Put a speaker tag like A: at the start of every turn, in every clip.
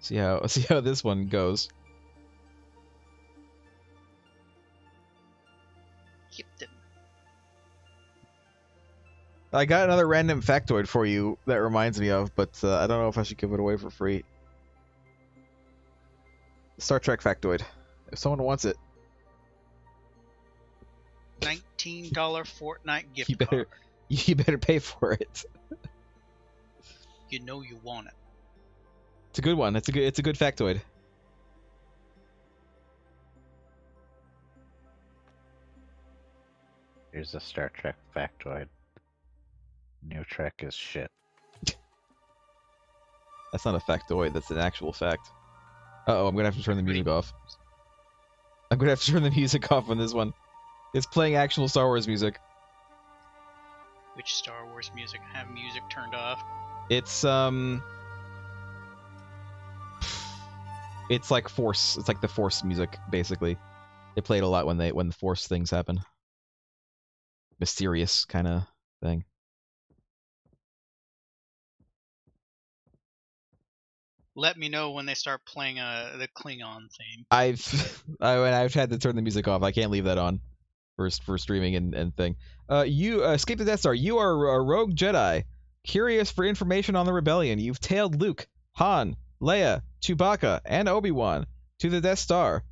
A: See how see how this one goes.
B: Captain.
A: I got another random factoid for you that reminds me of, but uh, I don't know if I should give it away for free. Star Trek factoid. If someone wants it,
B: Nineteen dollar Fortnite gift
A: you better
B: card.
A: you better pay for it.
B: You know you want it.
A: It's a good one. It's a good it's a good factoid.
C: Here's a Star Trek factoid. New Trek is shit.
A: That's not a factoid. That's an actual fact. Uh oh, I'm gonna have to turn the music off. I'm gonna have to turn the music off on this one. It's playing actual Star Wars music.
B: Which Star Wars music have music turned off?
A: It's um it's like force it's like the force music basically. They played a lot when they when the force things happen. Mysterious kind of thing.
B: Let me know when they start playing uh, the Klingon theme.
A: I've I, I've had to turn the music off. I can't leave that on for for streaming and, and thing. Uh, you uh, escape the Death Star. You are a rogue Jedi, curious for information on the rebellion. You've tailed Luke, Han, Leia, Chewbacca, and Obi Wan to the Death Star.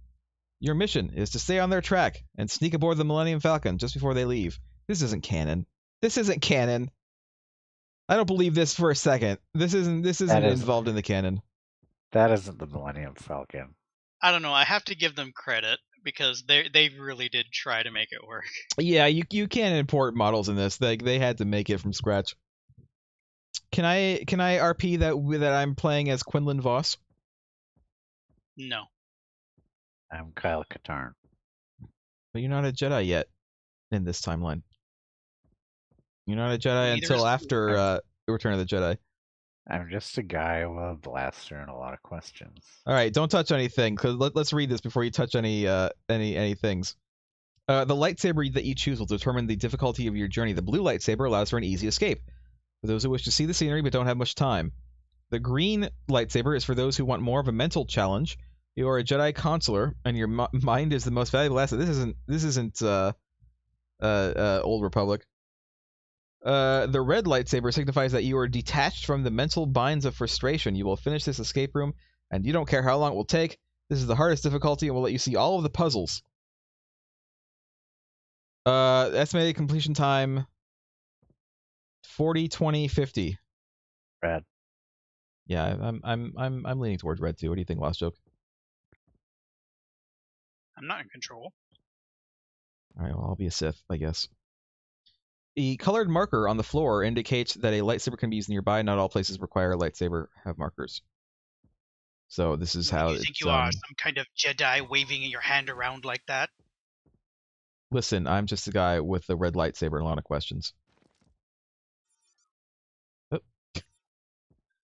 A: Your mission is to stay on their track and sneak aboard the Millennium Falcon just before they leave. This isn't canon. This isn't canon. I don't believe this for a second. This isn't this isn't
C: is-
A: involved in the canon.
C: That isn't the Millennium Falcon.
B: I don't know. I have to give them credit because they they really did try to make it work.
A: Yeah, you you can't import models in this. They they had to make it from scratch. Can I can I RP that that I'm playing as Quinlan Vos?
B: No.
C: I'm Kyle Katarn.
A: But you're not a Jedi yet in this timeline. You're not a Jedi
B: Neither
A: until
B: is
A: after
C: Luke.
A: uh, Return of the Jedi.
C: I'm just a guy with a blaster and a lot of questions.
A: All right, don't touch anything. Cause let, let's read this before you touch any uh any any things. Uh, the lightsaber that you choose will determine the difficulty of your journey. The blue lightsaber allows for an easy escape. For those who wish to see the scenery but don't have much time. The green lightsaber is for those who want more of a mental challenge. You are a Jedi consular, and your mi- mind is the most valuable asset. This isn't this isn't uh, uh, uh, Old Republic. Uh, the red lightsaber signifies that you are detached from the mental binds of frustration. You will finish this escape room, and you don't care how long it will take. This is the hardest difficulty, and will let you see all of the puzzles. Uh, estimated completion time 40, 20, 50.
C: Red.
A: Yeah, I'm I'm I'm I'm leaning towards red too. What do you think, Lost Joke?
B: I'm not in control.
A: All right, well, I'll be a Sith, I guess. The colored marker on the floor indicates that a lightsaber can be used nearby. Not all places require a lightsaber have markers. So this is how
B: you
A: it's.
B: think you are
A: um,
B: some kind of Jedi waving your hand around like that?
A: Listen, I'm just a guy with a red lightsaber and a lot of questions.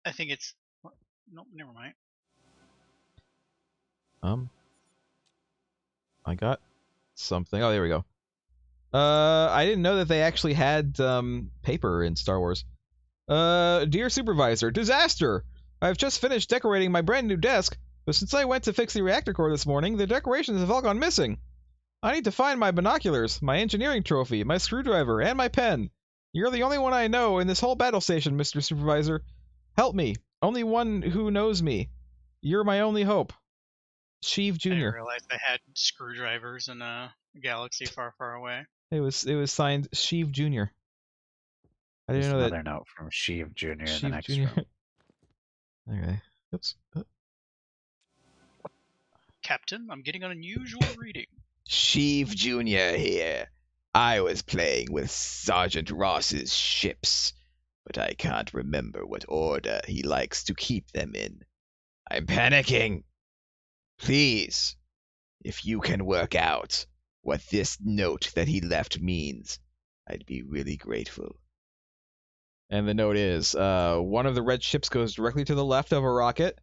B: I think it's. No, never mind.
A: Um, I got something. Oh, there we go. Uh, I didn't know that they actually had um paper in Star Wars. Uh, dear supervisor, disaster! I've just finished decorating my brand new desk, but since I went to fix the reactor core this morning, the decorations have all gone missing. I need to find my binoculars, my engineering trophy, my screwdriver, and my pen. You're the only one I know in this whole battle station, Mr. Supervisor. Help me. Only one who knows me. You're my only hope. Sheev Jr.
B: I didn't realize I had screwdrivers in a galaxy far, far away.
A: It was it was signed Sheev Jr. I didn't know that
C: another note from Sheev Jr. in the next
A: Jr.
C: room.
A: okay. Oops. Uh,
B: Captain, I'm getting an unusual reading.
A: Sheev Jr. here. I was playing with Sergeant Ross's ships, but I can't remember what order he likes to keep them in. I'm panicking. Please, if you can work out what this note that he left means, I'd be really grateful. And the note is uh, one of the red ships goes directly to the left of a rocket.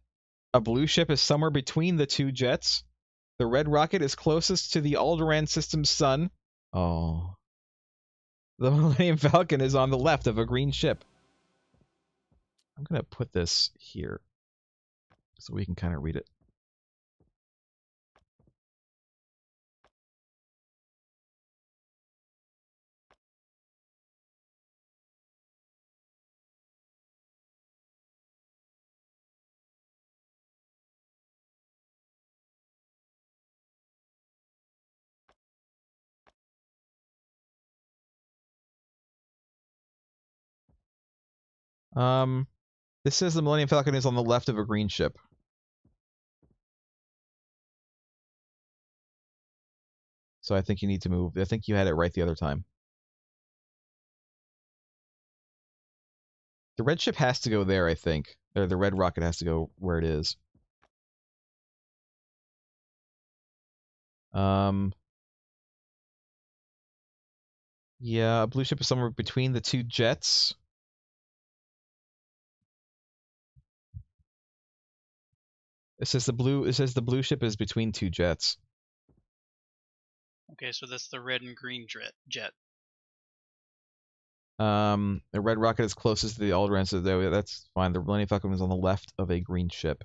A: A blue ship is somewhere between the two jets. The red rocket is closest to the Alderaan system's sun. Oh. The Millennium Falcon is on the left of a green ship. I'm going to put this here. so we can kind of read it. Um, this says the Millennium Falcon is on the left of a green ship. So I think you need to move. I think you had it right the other time. The red ship has to go there, I think. Or the red rocket has to go where it is. Um. Yeah, a blue ship is somewhere between the two jets. It says the blue. It says the blue ship is between two jets.
B: Okay, so that's the red and green jet. Jet.
A: Um, the red rocket is closest to the Alderaan, so that- that's fine. The Millennium Falcon is on the left of a green ship.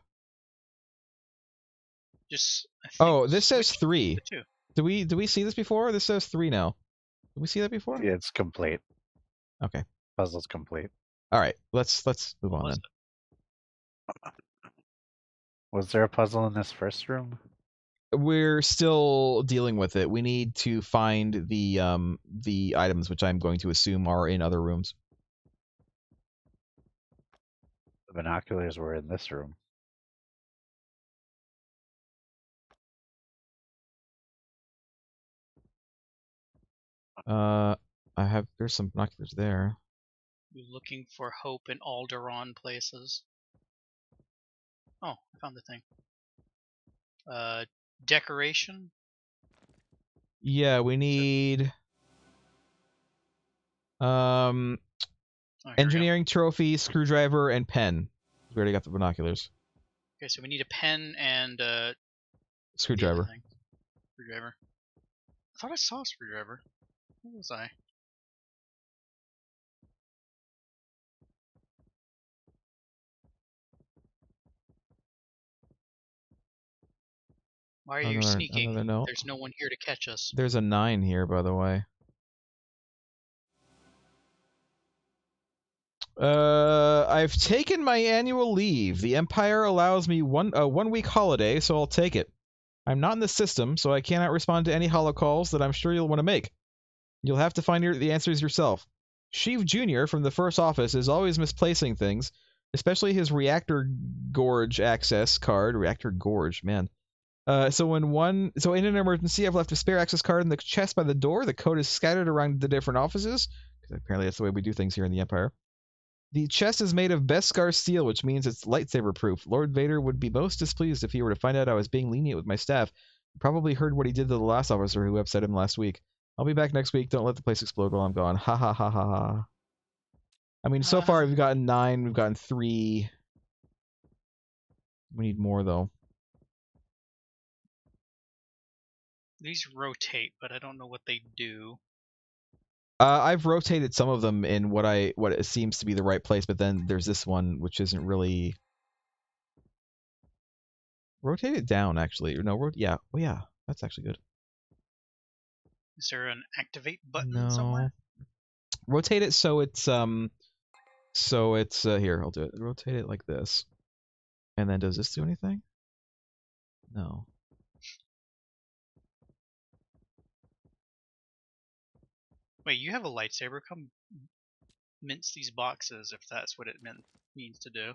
B: Just. Think
A: Oh, this says three. Do we do we see this before? This says three now. Did we see that before?
C: Yeah, it's complete.
A: Okay.
C: Puzzle's complete.
A: All right. Let's let's move on then.
C: Was there a puzzle in this first room?
A: We're still dealing with it. We need to find the um the items, which I'm going to assume are in other rooms.
C: The binoculars were in this room.
A: Uh, I have there's some binoculars there.
B: You're looking for hope in Alderaan places. Oh, I found the thing. Uh, decoration.
A: Yeah, we need um
B: Oh, here we go.
A: engineering trophy, screwdriver, and pen. We already got the binoculars.
B: Okay, so we need a pen and uh,
A: Screwdriver.
B: Screwdriver. I thought I saw a screwdriver. Where was I? Why are you
A: Another-
B: sneaking?
A: another note.
B: There's no one here to catch us.
A: There's a nine here, by the way. Uh, I've taken my annual leave. The Empire allows me one a one week holiday, so I'll take it. I'm not in the system, so I cannot respond to any holo calls that I'm sure you'll want to make. You'll have to find your, the answers yourself. Sheev Jr. from the first office is always misplacing things, especially his reactor gorge access card. Reactor gorge, man. Uh, so when one, so in an emergency, I've left a spare access card in the chest by the door. The code is scattered around the different offices because apparently that's the way we do things here in the Empire. The chest is made of Beskar steel, which means it's lightsaber proof. Lord Vader would be most displeased if he were to find out I was being lenient with my staff. He probably heard what he did to the last officer who upset him last week. I'll be back next week. Don't let the place explode while I'm gone. Ha ha ha ha ha. I mean, so far
B: Uh.
A: we've gotten nine. We've gotten three. We need more though.
B: These rotate, but I don't know what they do.
A: Uh, I've rotated some of them in what I what it seems to be the right place, but then there's this one which isn't really. Rotate it down, actually. No, rot- yeah, oh yeah, that's actually good.
B: Is there an activate button
A: no,
B: somewhere?
A: rotate it so it's um, so it's uh, here. I'll do it. Rotate it like this, and then does this do anything? No.
B: Wait, you have a lightsaber. Come mince these boxes if that's what it meant means to do.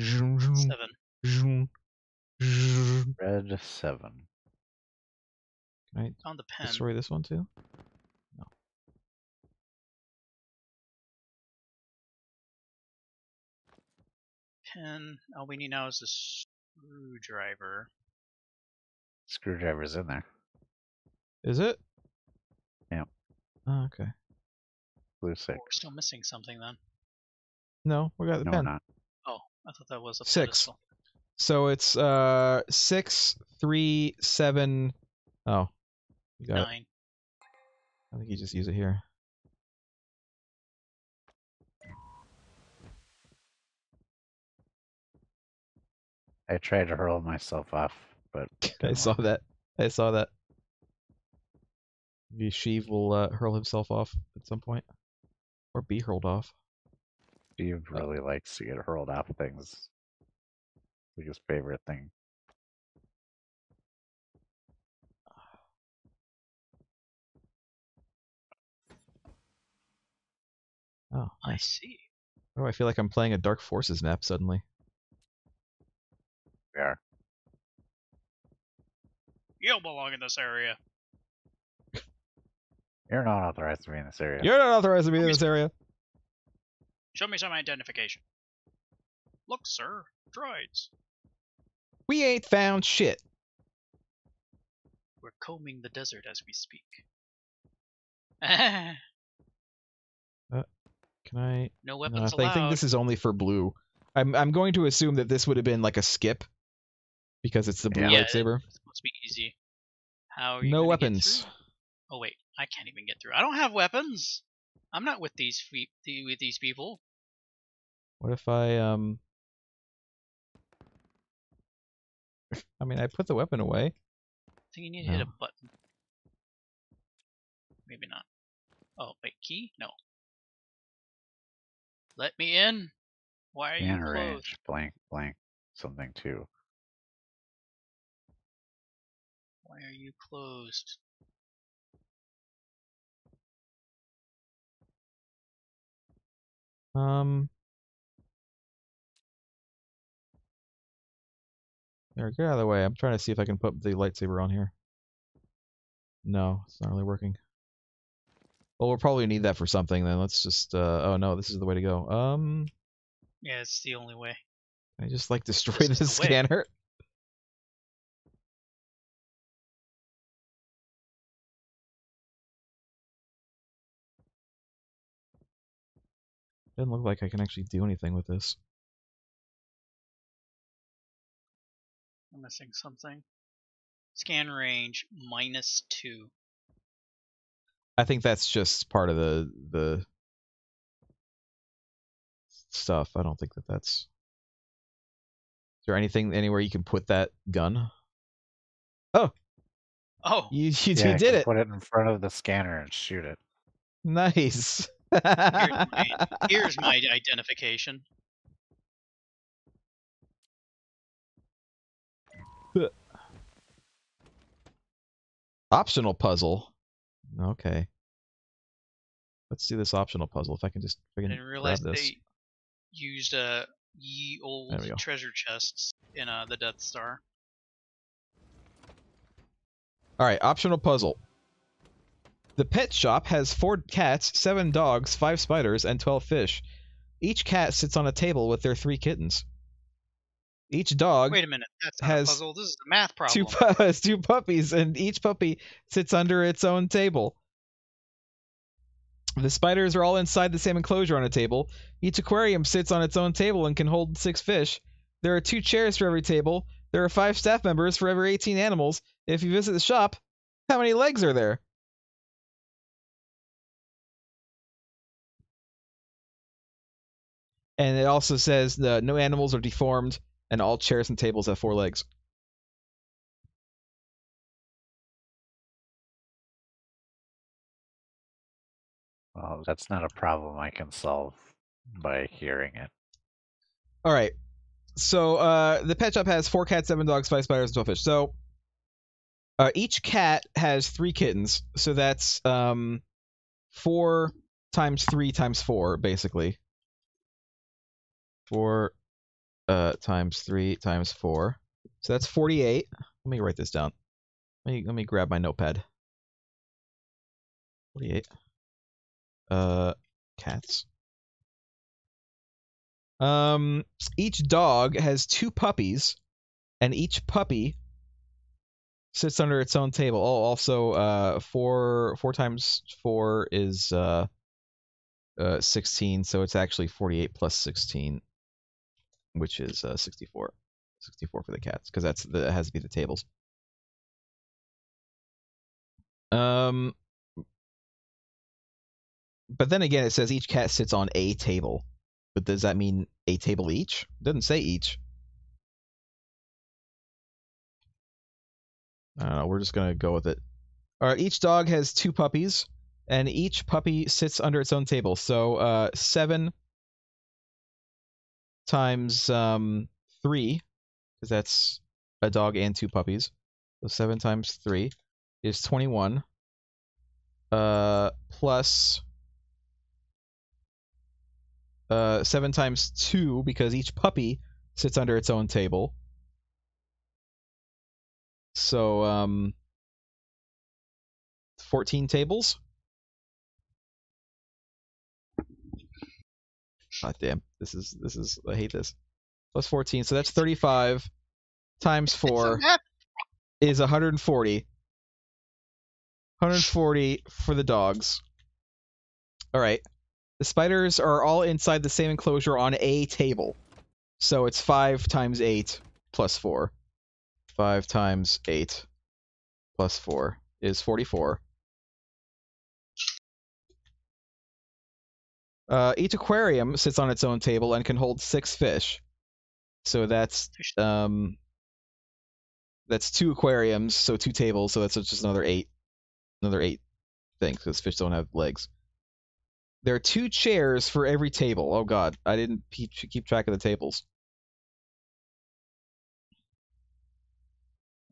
A: Zoom, zoom,
B: Seven.
A: zoom, zoom.
C: Red seven.
A: Can
B: On the pen.
A: destroy this one too? No.
B: Pen. All we need now is a screwdriver.
C: Screwdriver's in there.
A: Is it?
C: Yeah.
A: Oh, okay.
C: Blue
B: Oh,
C: six.
B: we're still missing something then.
A: No, we got the
C: No,
A: pen.
C: we're not.
B: Oh, I thought that was a
A: Six.
B: pedestal.
A: So it's uh six, three, seven. Oh, you got it.
B: Nine.
A: I think you just use it here.
C: I tried to hurl myself off, but
A: I saw that. I saw that. Maybe Sheev will uh, hurl himself off at some point, or be hurled off.
C: Steve really likes to get hurled off things. Like his favorite thing.
A: Oh,
B: I see.
A: Oh, I feel like I'm playing a Dark Forces map suddenly.
C: We are.
B: You belong in this area.
C: You're not authorized to be in this area.
A: You're not authorized to be in this area.
B: Show me some identification. Look, sir, droids.
A: We ain't found shit.
B: We're combing the desert as we speak.
A: Uh, can I?
B: no
A: No,
B: weapons
A: I think, think this is only for blue. I'm I'm going to assume that this would have been like a skip because it's the blue
B: Yeah,
A: lightsaber.
B: It's supposed to be easy. How are you
A: No
B: gonna get
A: weapons.
B: Oh wait, I can't even get through. I don't have weapons. I'm not with these fe- the- with these people.
A: What if I um? I mean, I put the weapon away.
B: I think you need to hit a button. Maybe not. Oh wait, key? No. Let me in. Why are you closed?
C: range, blank, blank, something too.
B: Why are you closed?
A: Um. There, get out of the way. I'm trying to see if I can put the lightsaber on here. No, it's not really working. Well, we'll probably need that for something then. Let's just. Uh, oh no, this is the way to go. Um,
B: Yeah, it's the only way.
A: I just like destroy
B: This
A: the
B: is the way.
A: scanner. Doesn't look like I can actually do anything with this.
B: I'm missing something. Scan range minus two.
A: I think that's just part of the the stuff. I don't think that that's. Is there anything anywhere you can put that gun?
B: Oh, oh!
A: You you,
C: yeah,
A: you
C: you
A: did
C: can
A: it.
C: Put it in front of the scanner and shoot it.
A: Nice.
B: my- here's my identification.
A: optional puzzle. Okay. Let's do this optional puzzle. If I can just
B: I
A: freaking
B: didn't realize
A: grab this.
B: they used uh, ye old
A: There we go.
B: treasure chests in uh, the Death Star.
A: All right, optional puzzle. The pet shop has four cats, seven dogs, five spiders, and twelve fish. Each cat sits on a table with their three kittens. Each dog
B: Wait a minute, that's not
A: has
B: a puzzle. This is a math
A: two pu- has two puppies, and each puppy sits under its own table. The spiders are all inside the same enclosure on a table. Each aquarium sits on its own table and can hold six fish. There are two chairs for every table. There are five staff members for every 18 animals. If you visit the shop, how many legs are there? And it also says the no animals are deformed, and all chairs and tables have four legs.
C: Well, that's not a problem I can solve by hearing it.
A: All right. So uh, the pet shop has four cats, seven dogs, five spiders, and twelve fish. So uh, each cat has three kittens. So that's um, four times three times four, basically. Four uh, times three times four. So that's forty-eight. Let me write this down. Let me let me grab my notepad. Forty-eight. Uh, cats. Um, each dog has two puppies, and each puppy sits under its own table. Oh, also, uh, four four times four is uh, uh, sixteen, so it's actually forty-eight plus sixteen, which is uh, sixty-four. Sixty-four for the cats, because that's the, it has to be the tables. Um, but then again, it says each cat sits on a table. But does that mean a table each? It doesn't say each. Know. We're just gonna go with it. All right. Each dog has two puppies, and each puppy sits under its own table. So uh, seven times um, three, because that's a dog and two puppies. So seven times three is twenty-one. Uh, plus uh, seven times two because each puppy sits under its own table. So um, fourteen tables. God damn, this is this is I hate this. Plus fourteen, so that's thirty-five times four is 140. 140 for the dogs. All right. The spiders are all inside the same enclosure on a table. So it's 5 times 8 plus 4. 5 times 8 plus 4 is 44. Uh, each aquarium sits on its own table and can hold six fish. So that's um, that's two aquariums, so two tables, so that's just another eight, another eight things because fish don't have legs. There are two chairs for every table. Oh God, I didn't keep keep track of the tables.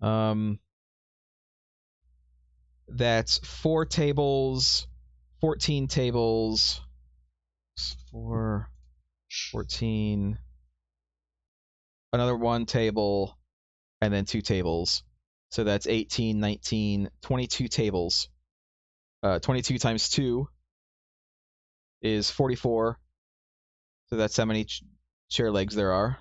A: Um, that's four tables, fourteen tables, four, fourteen, another one table, and then two tables. So that's 18, 19, 22 tables. Uh, 22 times 2 is 44. So that's how many ch- chair legs there are.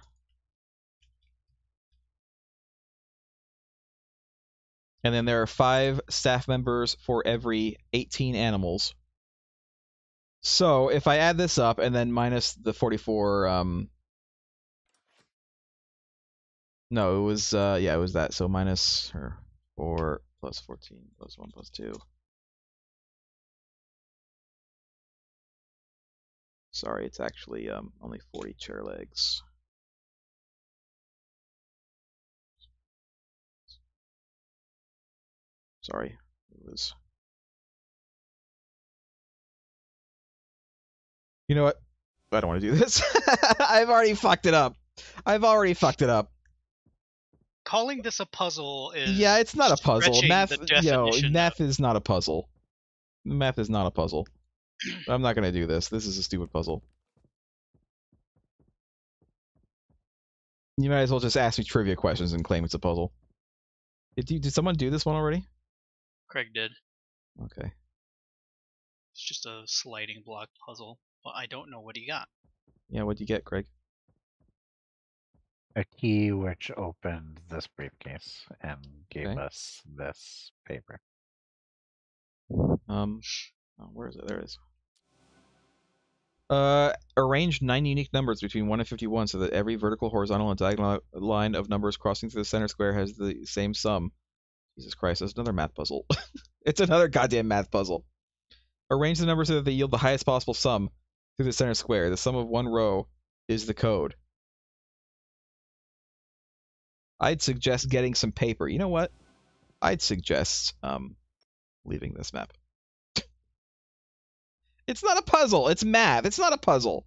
A: And then there are five staff members for every 18 animals. So if I add this up and then minus the 44 um, no, it was uh yeah, it was that. So minus or four plus fourteen plus one plus two. Sorry, it's actually um only forty chair legs. Sorry, it was. You know what? I don't want to do this. I've already fucked it up. I've already fucked it up.
B: Calling this a puzzle is
A: Yeah, it's not a puzzle. Math, yo, math is not a puzzle. Math is not a puzzle. I'm not gonna do this. This is a stupid puzzle. You might as well just ask me trivia questions and claim it's a puzzle. Did you, did someone do this one already?
B: Craig did.
A: Okay.
B: It's just a sliding block puzzle. But I don't know what do you got.
A: Yeah, what'd you get, Craig?
C: A key which opened this briefcase and gave
A: Okay.
C: us this paper.
A: Um, oh, where is it? There it is. Uh, arrange nine unique numbers between 1 and 51 so that every vertical, horizontal, and diagonal line of numbers crossing through the center square has the same sum. Jesus Christ, that's another math puzzle. it's another goddamn math puzzle. Arrange the numbers so that they yield the highest possible sum through the center square. The sum of one row is the code. I'd suggest getting some paper. You know what? I'd suggest um leaving this map. It's not a puzzle. It's math. It's not a puzzle.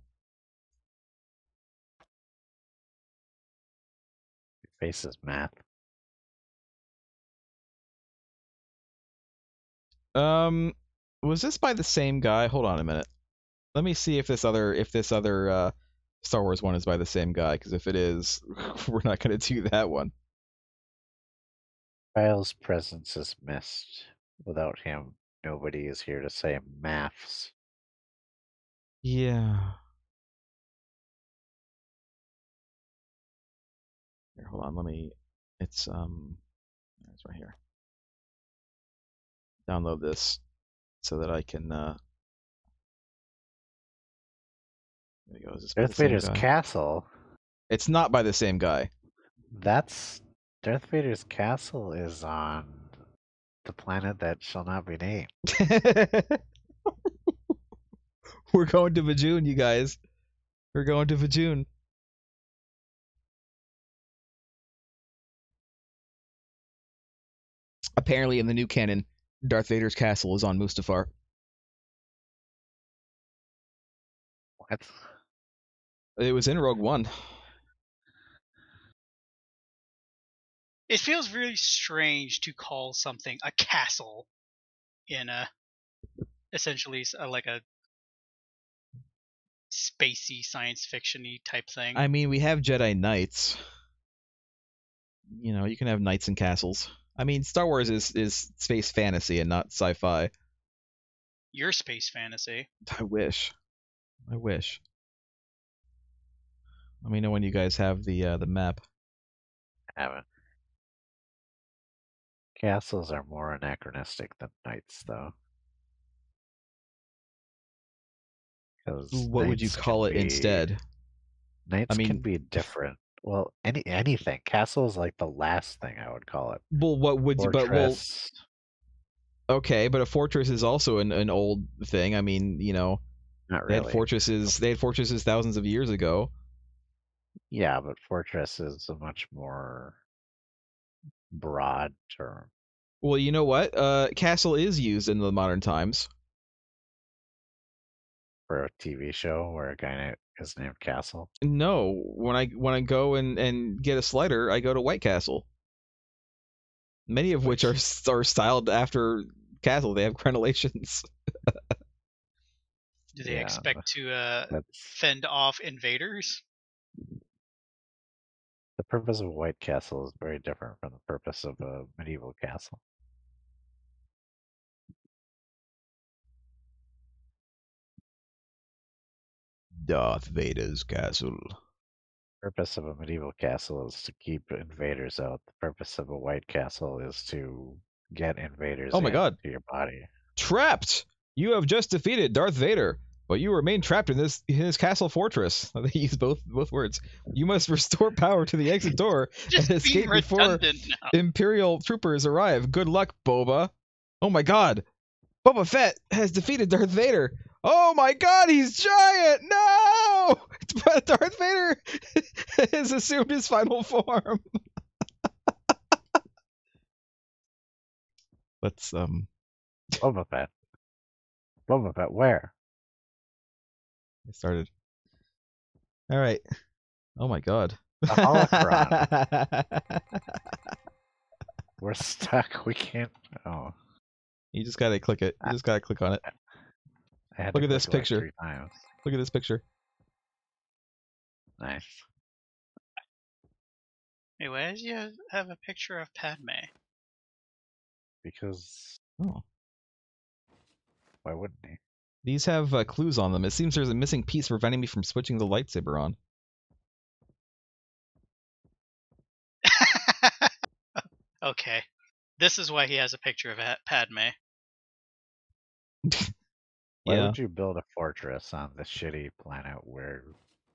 C: Faces math.
A: Um, was this by the same guy? Hold on a minute. Let me see if this other if this other uh, Star Wars one is by the same guy. Because if it is, we're not gonna do that one.
C: Kyle's presence is missed. Without him, nobody is here to say maths.
A: Yeah. Here, hold on. Let me. It's um. It's right here. Download this so that I can. uh There you go. Is this by the
C: Darth Vader's castle.
A: It's not by the same guy.
C: That's Darth Vader's castle is on the planet that shall not be named.
A: We're going to Vjun, you guys. We're going to Vjun. Apparently, in the new canon, Darth Vader's castle is on Mustafar.
C: What?
A: It was in Rogue One.
B: It feels really strange to call something a castle in a essentially uh, like a spacey science fictiony type thing.
A: I mean, we have Jedi Knights. You know, you can have knights and castles. I mean, Star Wars is is space fantasy and not sci-fi.
B: Your space fantasy.
A: I wish. I wish. Let me know when you guys have the uh, the map.
C: Haven't. Castles are more anachronistic than knights, though.
A: What would you call it
C: be-
A: instead?
C: Knights I
A: mean-
C: can be different. Well, any anything. Castle is like the last thing I would call it.
A: Well, what would you? But well, okay, but a fortress is also an, an old thing. I mean, you know,
C: not
A: they had fortresses. They had fortresses thousands of years ago.
C: Yeah, but fortress is a much more broad term.
A: Well, you know what? Uh, castle is used in the modern times.
C: for a TV show where a guy na- is named Castle.
A: No, when I when I go and and get a slider, I go to White Castle. Many of which are are styled after Castle. They have crenellations.
B: Do they
C: Yeah,
B: expect to uh, fend off invaders?
C: The purpose of a White Castle is very different from the purpose of a medieval castle.
A: Darth Vader's castle.
C: The purpose of a medieval castle is to keep invaders out. The purpose of a White Castle is to get invaders.
A: Oh my God.
C: To your body.
A: Trapped. You have just defeated Darth Vader, but you remain trapped in this in his castle fortress. They use both both words. You must restore power to the exit door
B: Just
A: and
B: being
A: escape before
B: now.
A: Imperial troopers arrive. Good luck, Boba. Oh my god. Boba Fett has defeated Darth Vader. Oh my god, he's giant! No! But Darth Vader has assumed his final form. Let's um
C: Boba Fett. Boba Fett, where?
A: I started. All right. Oh my god.
C: The holocron. We're stuck. We can't. Oh,
A: you just gotta click it. You just gotta click on it.
C: I had
A: Look
C: to
A: at this
C: click like
A: picture.
C: three times.
A: Look at this picture.
C: Nice.
B: Hey, why does he have- have a picture of Padme?
C: Because
A: Oh.
C: why wouldn't he?
A: These have uh, clues on them. It seems there's a missing piece preventing me from switching the lightsaber on.
B: okay. This is why he has a picture of Ha- Padme.
C: Why
A: yeah.
C: would you build a fortress on the shitty planet where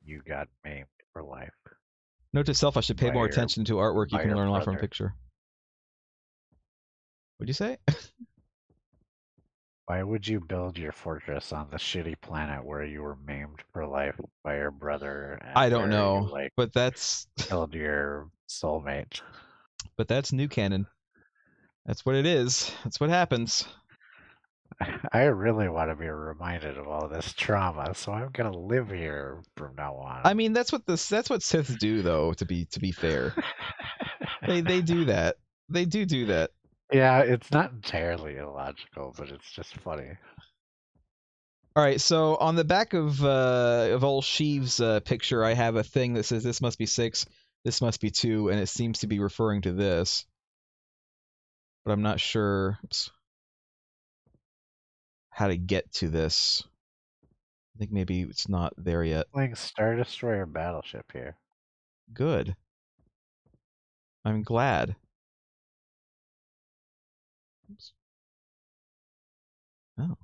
C: you got maimed for life?
A: Note to self: I should pay
C: by
A: more
C: your-
A: attention to artwork. You can learn a lot from a picture. What'd you say?
C: Why would you build your fortress on the shitty planet where you were maimed for life by your brother?
A: I don't
C: after you,
A: know,
C: like
A: but that's
C: killed your soulmate.
A: but that's new canon. That's what it is. That's what happens.
C: I really want to be reminded of all this trauma, so I'm gonna live here from now on.
A: I mean, that's what this that's what Siths do, though. To be to be fair, they they do that. They do do that.
C: Yeah, it's not entirely illogical, but it's just funny.
A: All right, so on the back of uh, of old Sheev's uh, picture, I have a thing that says this must be six, this must be two, and it seems to be referring to this, but I'm not sure oops, how to get to this. I think maybe it's not there yet.
C: Playing Star Destroyer Battleship here.
A: Good. I'm glad. Oh,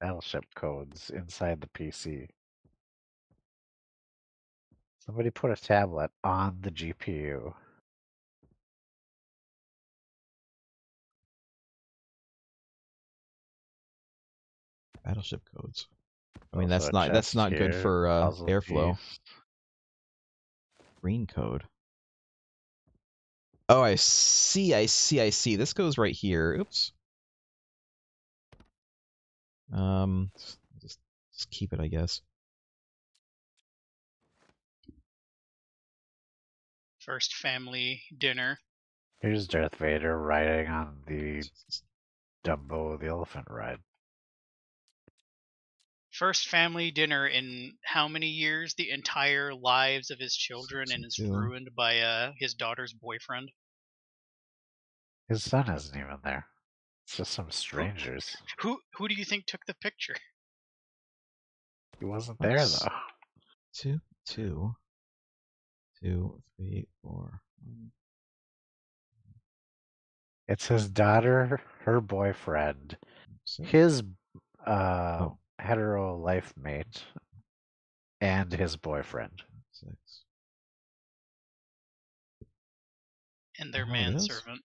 C: Battleship codes inside the PC. Somebody put a tablet on the GPU.
A: battleship codes. I mean,
C: Also
A: that's not that's not good for uh, airflow. Green code. Oh, I see, I see, I see. This goes right here. Oops. Um, just, just keep it, I guess.
B: First family dinner.
C: Here's Darth Vader riding on the Dumbo the elephant ride.
B: First family dinner in how many years? The entire lives of his children and is ruined by uh his daughter's boyfriend.
C: His son isn't even there. It's just some strangers.
B: Who who do you think took the picture?
C: He wasn't there
A: That's-
C: though.
A: Two, two, two, three, four. one,
C: It's his daughter, her boyfriend, his uh,
A: Oh.
C: Hetero life mate, and his boyfriend.
A: Six.
B: And their
A: Oh,
B: manservant.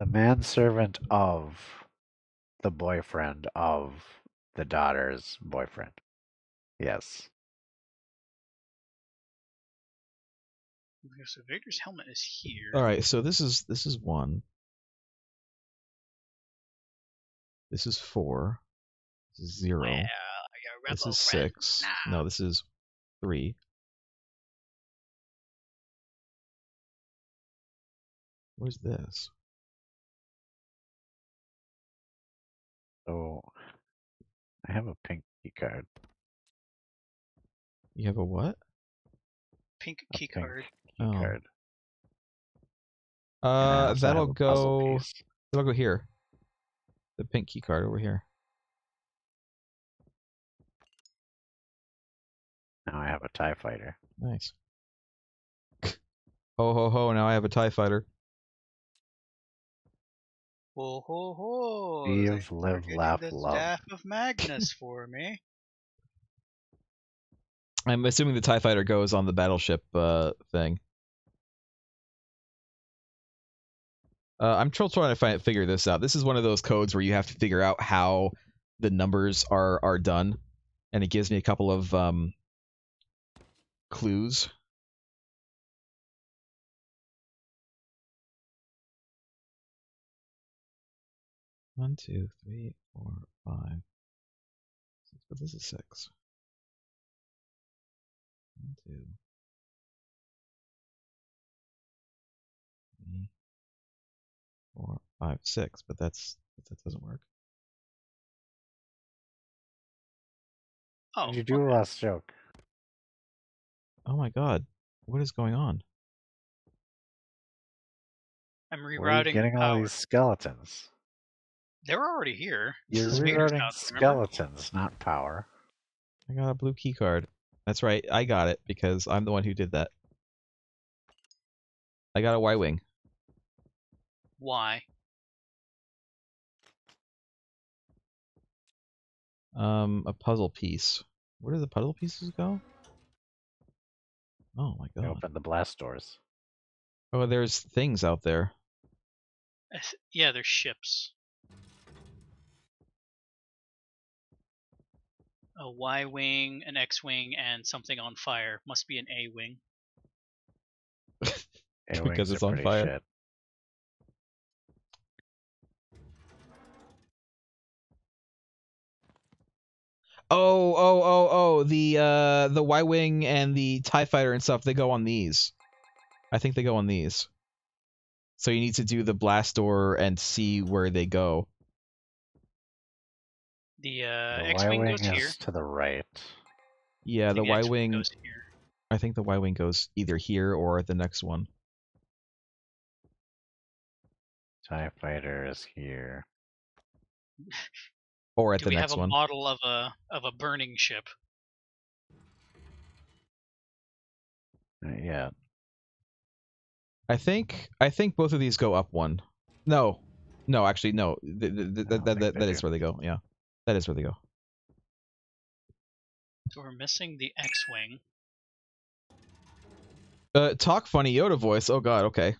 C: The manservant of the boyfriend of the daughter's boyfriend. Yes.
B: Okay, so Victor's helmet is here.
A: All right, so this is this is one. This is four. This is zero.
B: Well,
A: this is
B: friend
A: six.
B: now.
A: No, this is three. Where's this?
C: Oh, I have a pink key card.
A: You have a what?
B: Pink
C: A
B: key
C: pink
B: card.
C: key
A: Oh.
C: card.
A: Uh, that'll go.
C: piece.
A: That'll go here. The pink key card over here.
C: Now I have a TIE fighter.
A: Nice. Ho ho ho! Now I have a Tie Fighter.
B: Ho ho ho!
C: Live,
B: thank you for
C: live,
B: getting
C: laugh,
B: the
C: love.
B: Staff of Magnus for me.
A: I'm assuming the Tie Fighter goes on the battleship uh, thing. Uh, I'm still trying to find, figure this out. This is one of those codes where you have to figure out how the numbers are are done, and it gives me a couple of um, clues. One, two, three, four, five. Six, but this is six. One, two, four, five, six. But that's that doesn't work.
B: Oh,
C: Did you do a
B: okay.
C: last joke?
A: Oh my god, what is going on?
B: I'm
C: Where are you
B: rerouting
C: getting all
B: power.
C: these skeletons?
B: They were already here.
C: You're
B: This is Vader's
C: rerouting
B: house, remember?
C: skeletons, not power.
A: I got a blue key card. That's right, I got it because I'm the one who did that. I got a Y wing.
B: Why?
A: Um, a puzzle piece. Where do the puzzle pieces go? Oh my god.
C: open the blast doors.
A: Oh, there's things out there.
B: Yeah, they're ships. A Y wing, an X wing, and something on fire. Must be an A wing.
A: Because it's on fire.
C: shit.
A: Oh, oh, oh, oh, the uh the Y Wing and the TIE fighter and stuff, they go on these. I think they go on these. So you need to do the blast door and see where they go.
B: The uh,
C: The
B: X wing goes here.
C: is to the right.
A: Yeah,
B: I
A: the
B: think
A: Y
B: X-wing goes here.
A: I think the Y Wing goes either here or the next one.
C: TIE fighter is here.
A: Or at
B: Do
A: the
B: we
A: next
B: have a
A: one.
B: model of a of a burning ship?
C: Yeah.
A: I think I think both of these go up one. No. No, actually no. Th- th- th-
C: I
A: that that, that is
C: do.
A: where they go. Yeah. That is where they go.
B: So we're missing the X wing.
A: Uh talk funny Yoda voice. Oh god, okay.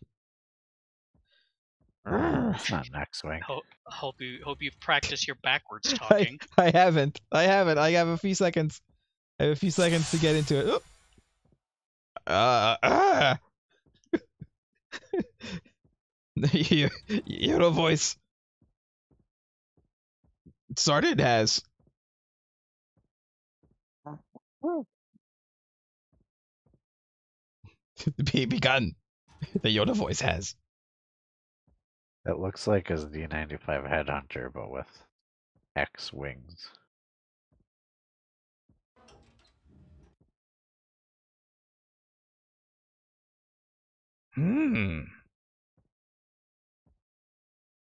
C: It's not an X-wing.
B: Ho- hope you hope you practice your backwards talking.
A: I haven't. I haven't. I have a few seconds. I have a few seconds to get into it. Oop. Uh, ah. you, Yoda voice. Started has. Be begun. The Yoda voice has.
C: It looks like his Z95 Headhunter, but with X wings.
A: Hmm.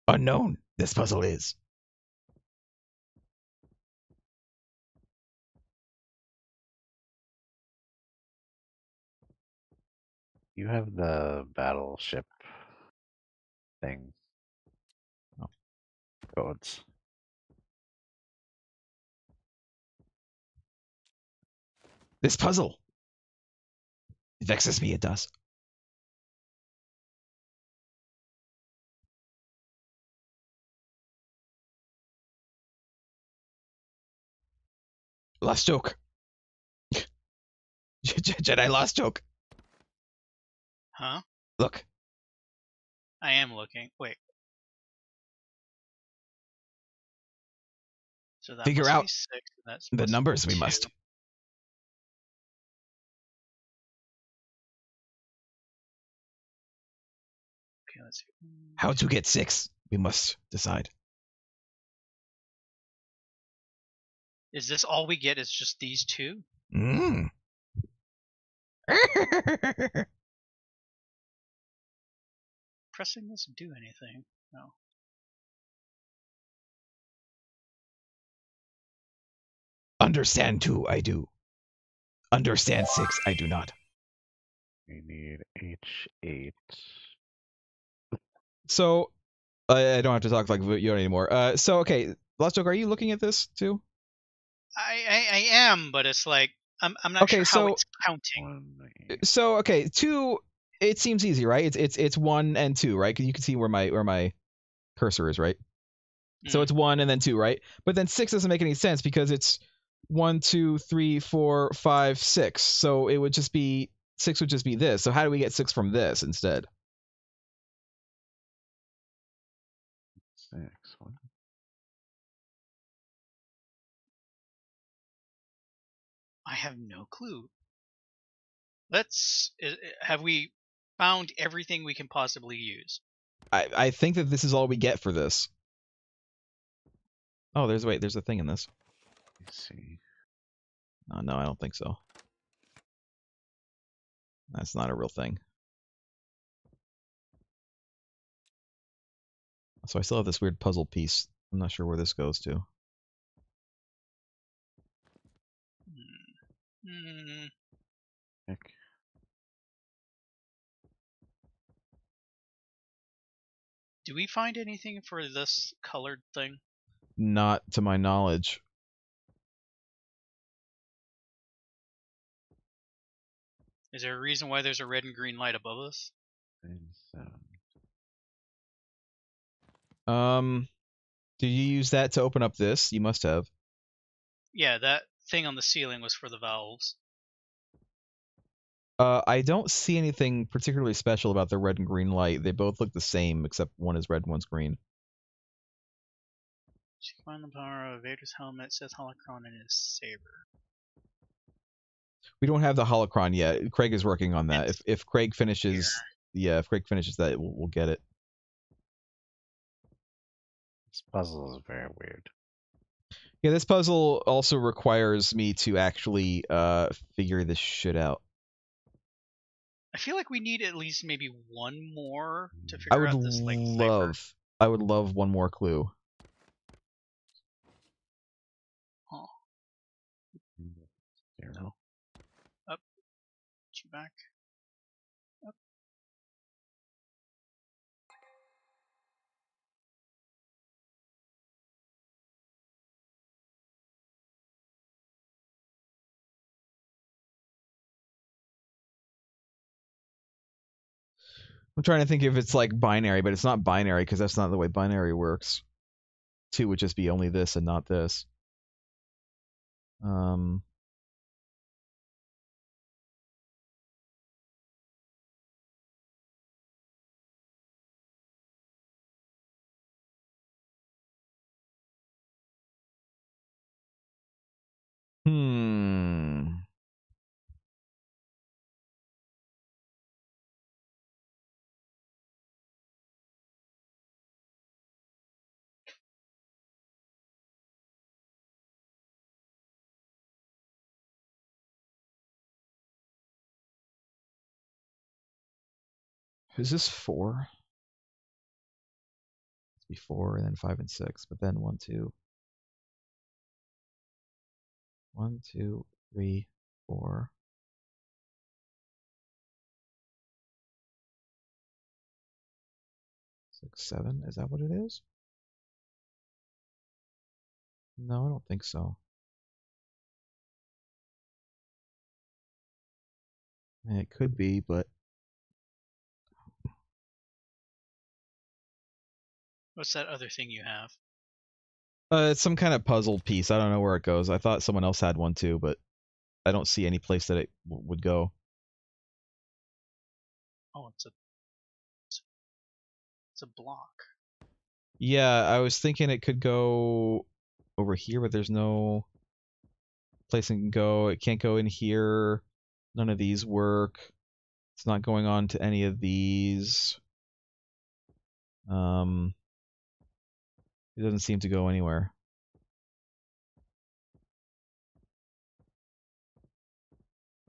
A: Unknown. This puzzle is.
C: You have the battleship thing. Codes.
A: This puzzle. It vexes me, it does. Last joke. Jedi last joke.
B: Huh?
A: Look,
B: I am looking. Wait. So that
A: Figure out
B: six,
A: the
B: supposed to be
A: numbers we must.
B: Okay, let's see.
A: How to get six? We must decide.
B: Is this all we get? Is just these two?
A: Mm.
B: Pressing this do anything? No.
A: Understand two, I do. Understand six, I do not.
C: We need H8.
A: So, I, I don't have to talk like Yoda anymore. Uh, so okay, last joke. Are you looking at this too?
B: I, I I am, but it's like I'm I'm not
A: Okay,
B: sure
A: so-
B: how it's counting.
A: So okay, two. It seems easy, right? It's it's it's one and two, right? 'Cause you can see where my where my cursor is, right? So
B: Mm.
A: it's one and then two, right? But then six doesn't make any sense because it's one, two, three, four, five, six. So it would just be six would just be this. So how do we get six from this instead?
C: Six. One.
B: I have no clue. Let's. i- i- Have we found everything we can possibly use?
A: I I think that this is all we get for this. Oh, there's wait, there's a thing in this.
C: Let's see.
A: Oh, no, I don't think so. That's not a real thing. So I still have this weird puzzle piece. I'm not sure where this goes to.
B: Hmm.
C: Heck.
B: Do we find anything for this colored thing?
A: Not to my knowledge.
B: Is there a reason why there's a red and green light above us?
A: Um, did you use that to open up this? You must have.
B: Yeah, that thing on the ceiling was for the valves.
A: Uh, I don't see anything particularly special about the red and green light. They both look the same, except one is red and one's green.
B: She find the power of Vader's helmet, says holocron and his saber.
A: We don't have the holocron yet. Craig is working on that. If if Craig finishes, yeah, if Craig finishes that, we'll, we'll get it.
C: This puzzle is very weird.
A: Yeah, this puzzle also requires me to actually uh figure this shit out.
B: I feel like we need at least maybe one more to figure
A: I would
B: out this like cipher.
A: love, I would love one more clue.
C: Zero.
B: Get back.
A: I'm trying to think if it's like binary, but it's not binary because that's not the way binary works. Two would just be only this and not this. Um. Hmm. Is this four? It's before, and then five and six, but then one, two, one, two, three, four. Six, seven. Is that what it is? No, I don't think so. It could be, but
B: What's that other thing you have?
A: Uh, it's some kind of puzzle piece. I don't know where it goes. I thought someone else had one too, but I don't see any place that it w- would go.
B: Oh, it's a it's a block.
A: Yeah, I was thinking it could go over here, but there's no place it can go. It can't go in here. None of these work. It's not going on to any of these. Um, it doesn't seem to go anywhere.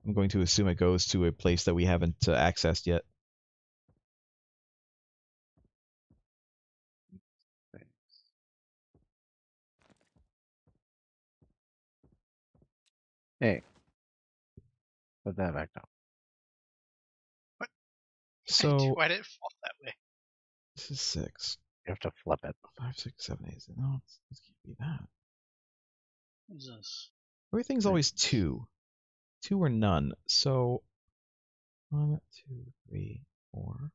A: I'm going to assume it goes to a place that we haven't uh, accessed yet.
C: Hey. Put that back down. What?
A: So
B: why did it fall that way?
A: this is six,
C: You have to flip it.
A: five, six, seven, eight. No, it's, it can't be that.
B: What is this?
A: Everything's always two. Two or none. So one, two, three, four.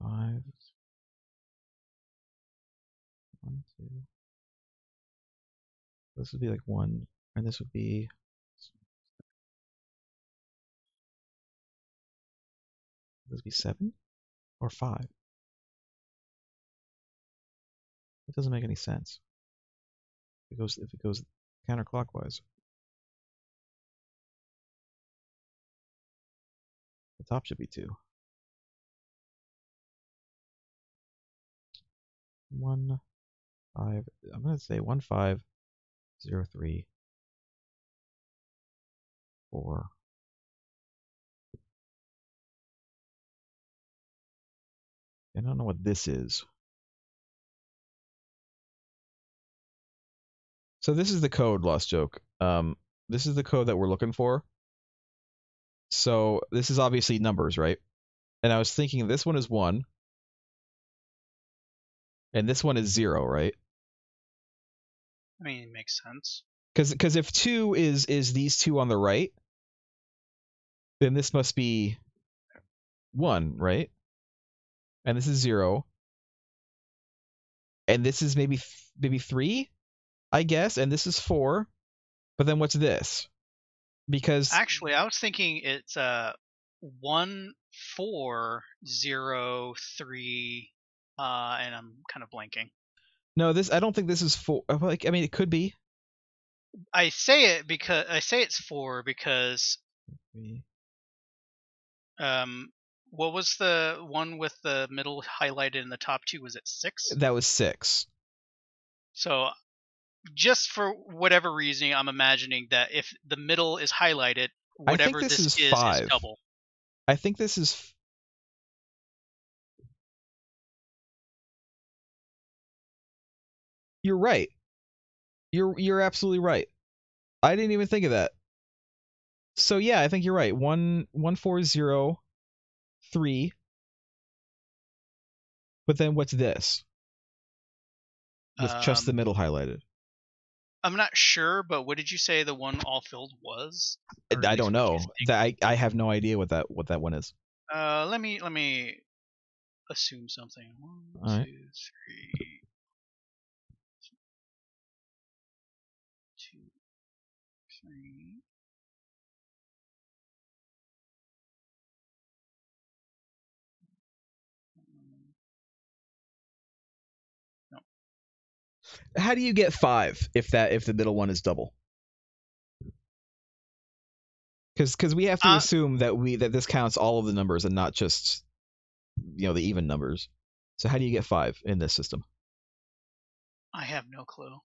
A: Five. One, two. This would be like one, and this would be. This would be seven or five. It doesn't make any sense. If it goes if it goes counterclockwise. The top should be two. One five I'm gonna say one five zero three four I don't know what this is. So this is the code, Lost Joke. Um, this is the code that we're looking for. So this is obviously numbers, right? And I was thinking this one is one, and this one is zero, right?
B: I mean, it makes sense.
A: Because because if two is is these two on the right, then this must be one, right? And this is zero. And this is maybe th- maybe three, I guess, and this is four. But then what's this? Because
B: Actually, I was thinking it's uh one four zero three, uh, and I'm kind of blanking.
A: no, this I don't think this is four. uh, Like I mean, it could be.
B: I say it because I say it's four because um, what was the one with the middle highlighted in the top two? Was it six?
A: That was six.
B: So, just for whatever reason, I'm imagining that if the middle is highlighted, whatever
A: this
B: this,
A: is
B: is
A: five.
B: is double.
A: I think this is. f- You're right. You're you're absolutely right. I didn't even think of that. So yeah, I think you're right. One one four zero three. But then what's this? With just the
B: Um,
A: middle highlighted.
B: I'm not sure, but what did you say the one all filled was? Or
A: I don't know. That I, I have no idea what that what that one is.
B: Uh, let me let me assume something. One,
A: Alright.
B: two, three. Two, three.
A: How do you get five if that if the middle one is double? Because because we have to
B: Uh,
A: assume that we that this counts all of the numbers and not just you know the even numbers. So how do you get five in this system?
B: I have no clue.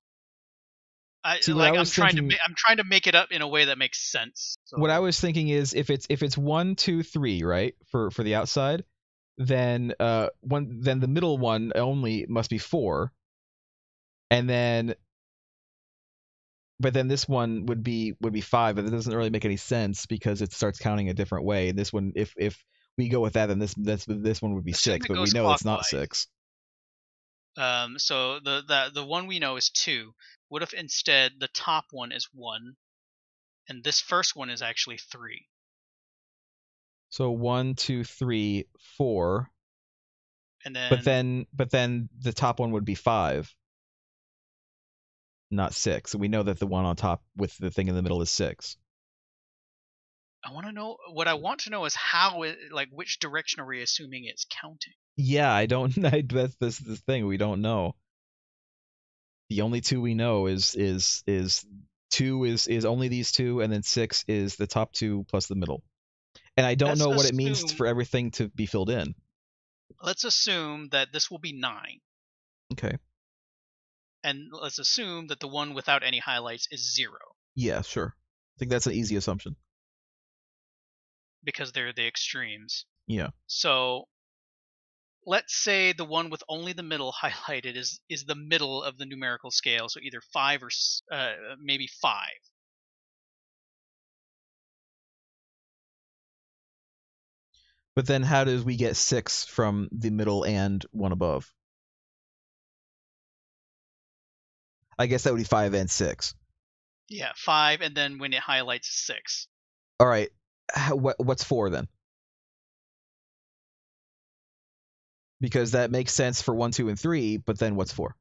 B: I,
A: See,
B: like
A: I
B: I'm
A: was
B: trying to
A: thinking-
B: ma- I'm trying to make it up in a way that makes sense. So,
A: what I was thinking is if it's if it's one, two, three, right for for the outside, then uh one then the middle one only must be four, and then but then this one would be would be five, but it doesn't really make any sense because it starts counting a different way. This one, if if we go with that, then this this this one would be
B: Assume
A: six, but we know it's not six.
B: Um, so the, the the one we know is two. What if instead the top one is one, and this first one is actually three?
A: So one, two, three, four,
B: And then,
A: but then but then the top one would be five not six. And we know that the one on top with the thing in the middle is six.
B: I want to know what I want to know is how it like which direction are we assuming it's counting?
A: yeah i don't I, that's this the thing we don't know. The only two we know is is is two is is only these two and then six is the top two plus the middle. And i don't
B: Let's
A: know what it means for everything to be filled in.
B: Let's assume that this will be nine,
A: okay
B: and let's assume that the one without any highlights is zero.
A: Yeah sure. I think that's an easy assumption.
B: Because they're the extremes.
A: yeah.
B: So let's say the one with only the middle highlighted is is the middle of the numerical scale, so either five or uh, maybe five.
A: but then how does we get six from the middle and one above i guess that would be five and six
B: Yeah, five, and then when it highlights six.
A: All right. What what's four then? Because that makes sense for one, two, and three, but then what's four?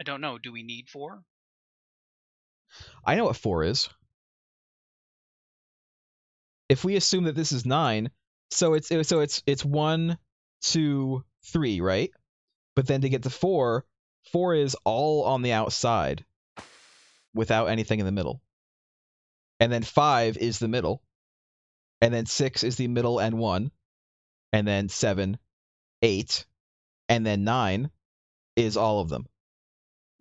B: I don't know. Do we need four?
A: I know what four is. If we assume that this is nine, so it's so it's it's one, two, three, right? But then to get to four, four is all on the outside, without anything in the middle. And then five is the middle, and then six is the middle and one, and then seven, eight, and then nine is all of them.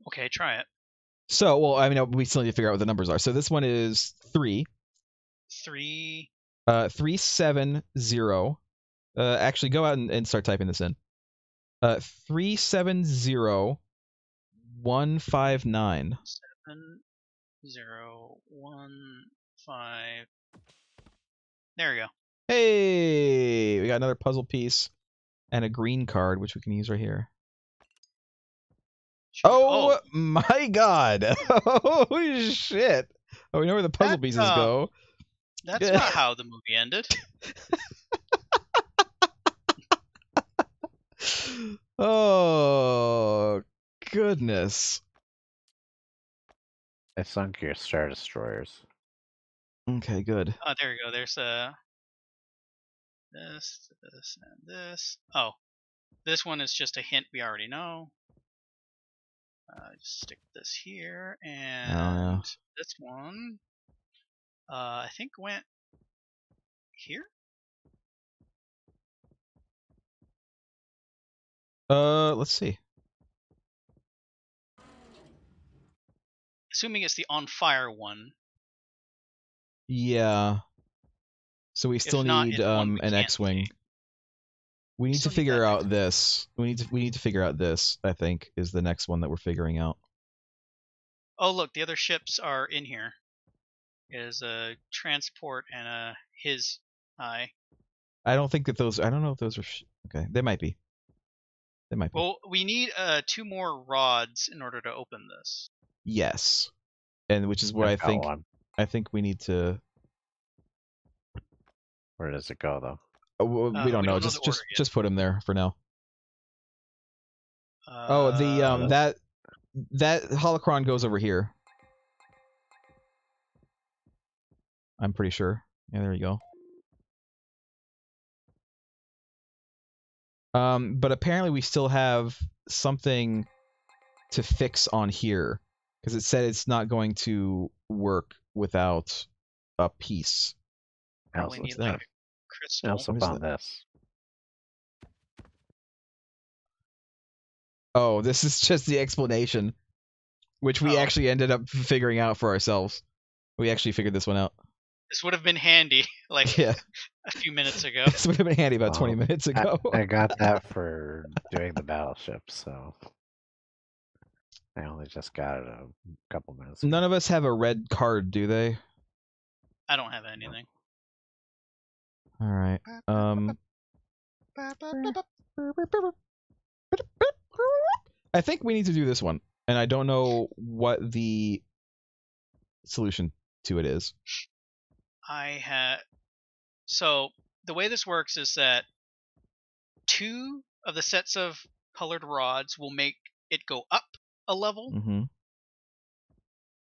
B: Okay, try it.
A: So, well, I mean, we still need to figure out what the numbers are. So this one is three,
B: Three.
A: uh, three seven zero. Uh, actually, go out and, and start typing this in. Uh, three seven zero one five nine.
B: seven zero one five. There we go.
A: Hey, we got another puzzle piece and a green card, which we can use right here.
B: Should-
A: Oh, my god! oh shit! Oh, we know where the puzzle
B: That,
A: pieces
B: uh,
A: go.
B: that's not how the movie ended.
A: Oh goodness.
C: I sunk your Star Destroyers.
A: Okay, good.
B: Oh, there we go. There's uh this, this, and this. Oh, this one is just a hint we already know. Uh, just stick this here, and
A: yeah.
B: this one, uh, I think went here.
A: Uh, let's see.
B: Assuming it's the on fire one.
A: Yeah. So we still
B: not,
A: need um an X-wing. We need to figure out
B: X-wing.
A: this. We need to we need to figure out this. I think is the next one that we're figuring out.
B: Oh, look, the other ships are in here. Is a transport and a his eye.
A: I don't think that those. I don't know if those are. Sh- okay, they might be. They might be.
B: Well, we need uh two more rods in order to open this.
A: yes, and which is where I think.
C: one.
A: I think we need to.
C: Where does it go though?
A: uh, w-
B: Uh,
A: we don't
B: we
A: know.
B: don't know
A: just
B: the
A: just
B: yet.
A: just put him there for now.
B: Uh,
A: Oh, the um
C: Uh,
A: that that holocron goes over here. I'm pretty sure. Yeah, there you go. Um, but apparently we still have something to fix on here because it said it's not going to work without a piece.
C: I also,
A: what's that?
B: a
C: I
B: crystal.
C: also
A: What is
C: found this.
A: Oh, this is just the explanation, which we
B: Oh.
A: actually ended up figuring out for ourselves. We actually figured this one out.
B: This would have been handy, like
A: Yeah,
B: a few minutes ago.
A: this would have been handy about 20
C: Well,
A: minutes
C: I,
A: ago.
C: I got that for doing the battleship, so I only just got it a couple minutes. ago.
A: None of us have a red card, do they?
B: I don't have anything.
A: All right. Um, I think we need to do this one, and I don't know what the solution to it is.
B: I had so the way this works is that two of the sets of colored rods will make it go up a level
A: hmm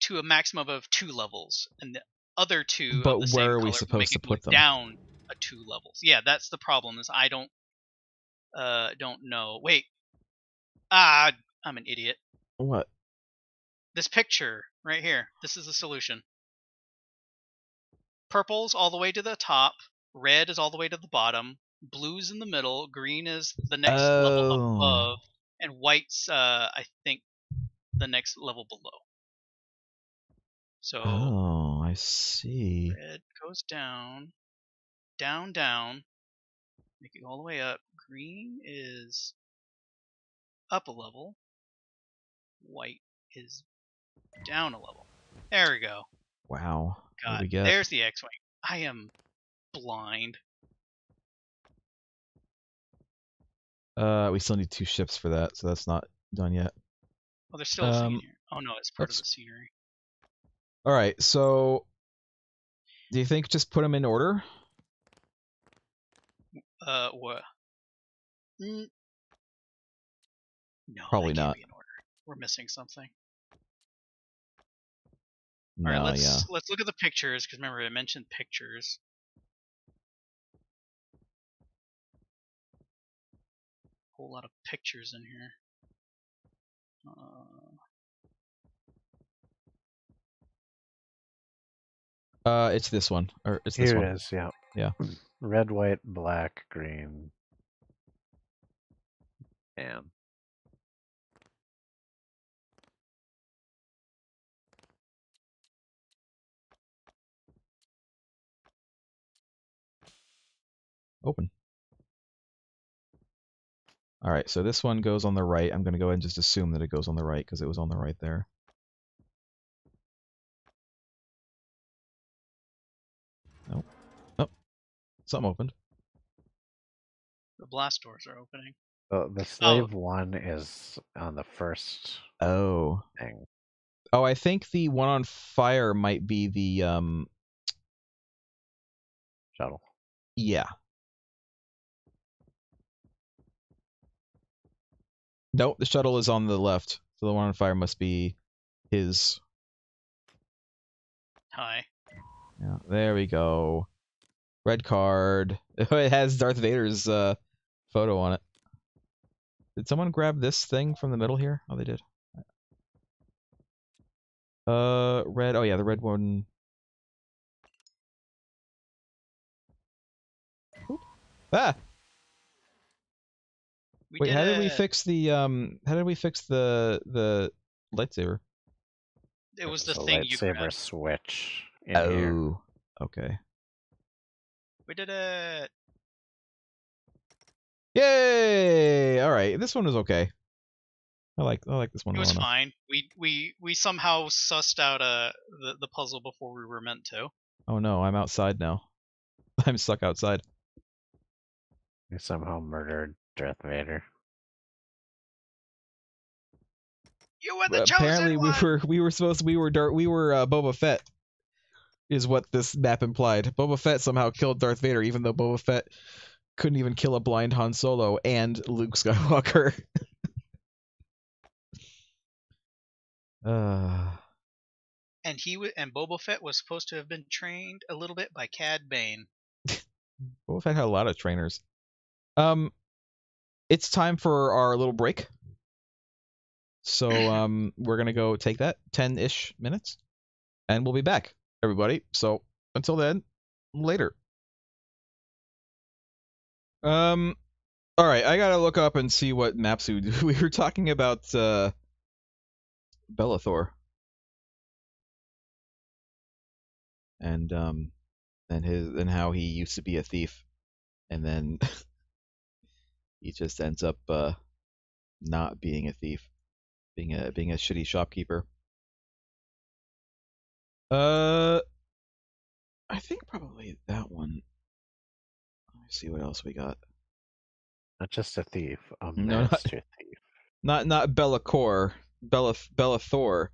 B: to a maximum of two levels, and the other two.
A: But
B: of the same
A: where are we supposed to put them?
B: Down a two levels. Yeah, that's the problem. Is I don't uh don't know. Wait, ah, I'm an idiot.
A: What?
B: This picture right here. This is the solution. Purple's all the way to the top. Red is all the way to the bottom. Blue's in the middle. Green is the next level
A: Oh.
B: above, and white's uh I think the next level below. So
A: Oh, I see.
B: red goes down, down, down, make it all the way up. Green is up a level. White is down a level. There we go.
A: Wow.
B: God, there's the X-wing. I am blind.
A: Uh, we still need two ships for that, so that's not done yet.
B: Oh, there's still a
A: Um,
B: here. Oh no, it's part of the scenery.
A: All right. So, do you think just put them in order?
B: Uh, what? Mm. No,
A: Probably not.
B: Be in order. We're missing something.
A: No.
B: All right, let's
A: yeah.
B: let's look at the pictures because remember I mentioned pictures. Whole lot of pictures in here. Uh,
A: Uh, it's this one, or it's this
C: Here
A: one.
C: it is. Yeah.
A: Yeah.
C: Red, white, black, green, and
A: Open. All right. So this one goes on the right. I'm gonna go ahead and just assume that it goes on the right because it was on the right there. Nope. Nope. Something opened.
B: the blast doors are opening.
C: oh, the slave one is on the first
A: Oh.
C: thing.
A: Oh, I think the one on fire might be the um.
C: Shuttle.
A: Yeah. Nope, the shuttle is on the left. So the one on fire must be his.
B: Hi.
A: Yeah, there we go. Red card. It has Darth Vader's uh, photo on it. Did someone grab this thing from the middle here? Oh, they did. Uh, red. Oh yeah, the red one. Oop. Ah!
B: We
A: Wait,
B: did
A: how did we fix the um? How did we fix the the lightsaber?
B: It was
C: There's
B: the
C: a
B: thing you
C: lightsaber
B: grabbed.
C: switch in here.
A: Oh, okay.
B: We did it.
A: Yay! All right, this one was okay. I like I like this one.
B: It
A: well
B: was
A: enough.
B: fine. We we we somehow sussed out uh the, the puzzle before we were meant to.
A: Oh no, I'm outside now. I'm stuck outside.
C: We somehow murdered Darth Vader.
B: You were the chosen
A: Apparently, we were we were supposed to, we were Dar- we were uh, Boba Fett. Is what this map implied. Boba Fett somehow killed Darth Vader, even though Boba Fett couldn't even kill a blind Han Solo and Luke Skywalker. uh,
B: And he w- and Boba Fett was supposed to have been trained a little bit by Cad Bane.
A: Boba Fett had a lot of trainers. Um, it's time for our little break. So um, we're gonna go take that ten ish minutes, and we'll be back, everybody. So until then, later. Um, All right, I gotta look up and see what Mapsu. We were talking about uh, Belethor, and um, and his and how he used to be a thief, and then he just ends up uh, not being a thief, being a being a shitty shopkeeper. Uh, I think probably that one. Let me see what else we got.
C: Not just a thief, a
A: No, not-
C: thief.
A: not not Bellacore, Bella Bella Thor,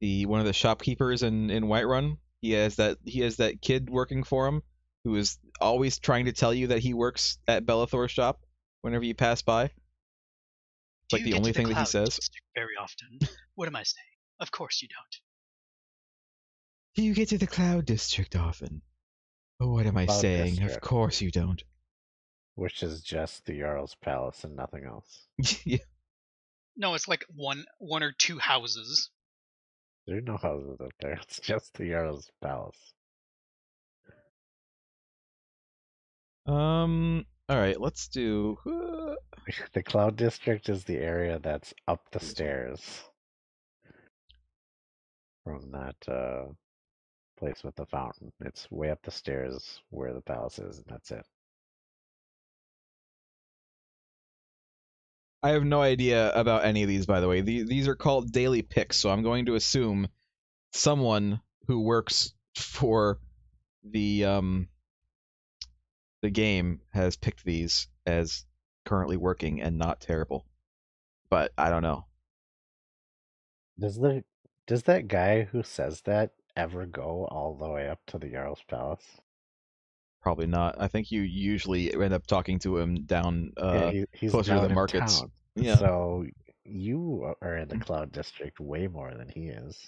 A: the one of the shopkeepers in in Whiterun. He has that he has that kid working for him who is always trying to tell you that he works at Belethor's shop whenever you pass by. It's like the only
B: to
A: thing that he says.
B: Very often. What am I saying? Of course you don't.
A: Do you get to the Cloud District often? Oh, what am I
C: Cloud
A: saying? Of course you don't.
C: Which is just the Jarl's palace and nothing else.
A: yeah.
B: No, it's like one one or two houses.
C: There are no houses up there. It's just the Jarl's palace.
A: Um. All right. Let's do.
C: The Cloud District is the area that's up the stairs from that uh, place with the fountain. It's way up the stairs where the palace is, and that's it.
A: I have no idea about any of these, by the way. The- These are called daily picks, so I'm going to assume someone who works for the um the game has picked these as currently working and not terrible. But I don't know.
C: Does the does that guy who says that ever go all the way up to the Jarl's palace?
A: Probably not. I think you usually end up talking to him down.
C: yeah,
A: Uh,
C: he, he's
A: closer to the markets.
C: town.
A: yeah.
C: So you are in the Cloud District way more than he is.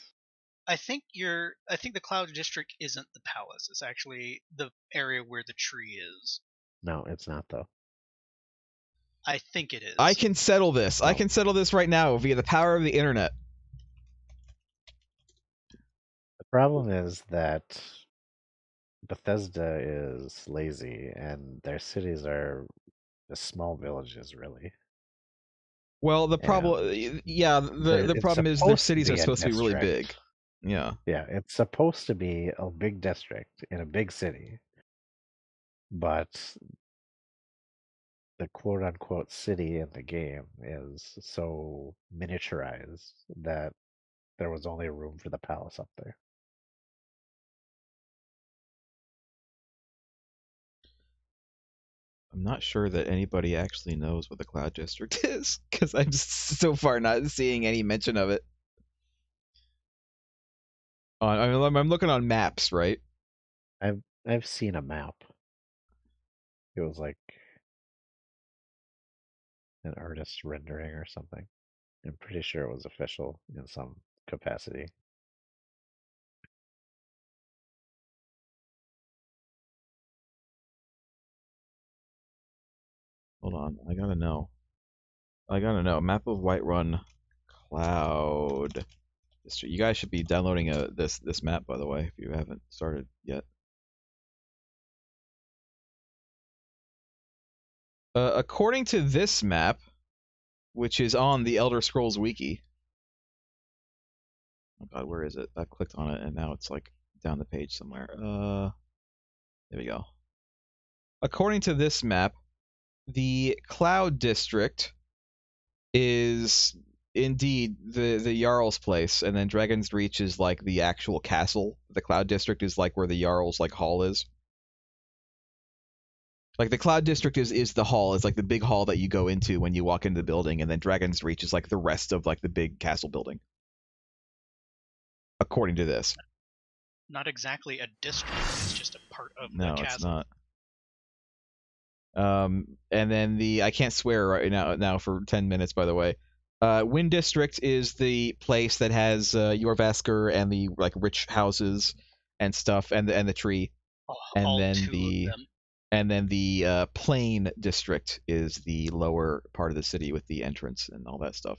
B: I think you're. I think the Cloud District isn't the palace. It's actually the area where the tree is.
C: No, it's not though.
B: I think it is.
A: I can settle this. I
C: oh.
A: can settle this right now via the power of the internet.
C: The problem is that Bethesda is lazy and their cities are just small villages really.
A: Well, the problem, yeah, the the problem is their cities are supposed to be really big. Yeah.
C: Yeah, it's supposed to be a big district in a big city. But the quote unquote city in the game is so miniaturized that there was only room for the palace up there.
A: I'm not sure that anybody actually knows what the Cloud District is because I'm so far not seeing any mention of it. On, I'm- I'm looking on maps, right?
C: I've I've seen a map. It was like an artist rendering or something. I'm pretty sure it was official in some capacity.
A: Hold on, I gotta know. I gotta know. Map of Whiterun Cloud. You guys should be downloading a, this this map, by the way, if you haven't started yet. Uh, according to this map, which is on the Elder Scrolls Wiki. Oh God, where is it? I clicked on it and now it's like down the page somewhere. Uh, there we go. According to this map, the Cloud District is indeed the the Jarl's place, and then Dragonsreach is like the actual castle. The Cloud District is like where the Jarl's like hall is. Like the Cloud District is is the hall, it's like the big hall that you go into when you walk into the building, and then Dragonsreach is like the rest of like the big castle building. According to this.
B: Not exactly a district. It's just a part of
A: No,
B: the
A: it's not. Um, and then the I can't swear right now now for ten minutes. By the way, uh, Wind District is the place that has uh, Jorrvaskr and the like rich houses and stuff, and the and the tree.
B: All,
A: and then
B: two of
A: the-
B: them.
A: And then the uh, Plain District is the lower part of the city with the entrance and all that stuff.